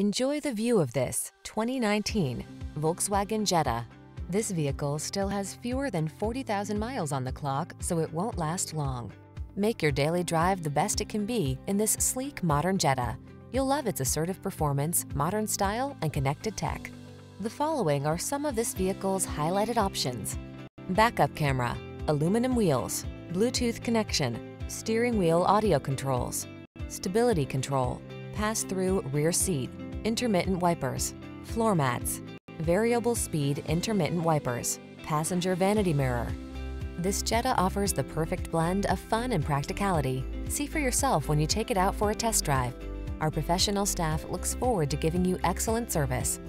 Enjoy the view of this 2019 Volkswagen Jetta. This vehicle still has fewer than 40,000 miles on the clock, so it won't last long. Make your daily drive the best it can be in this sleek, modern Jetta. You'll love its assertive performance, modern style, and connected tech. The following are some of this vehicle's highlighted options. Backup camera, aluminum wheels, Bluetooth connection, steering wheel audio controls, stability control, pass-through rear seat, intermittent wipers, floor mats, variable speed intermittent wipers, passenger vanity mirror. This Jetta offers the perfect blend of fun and practicality. See for yourself when you take it out for a test drive. Our professional staff looks forward to giving you excellent service.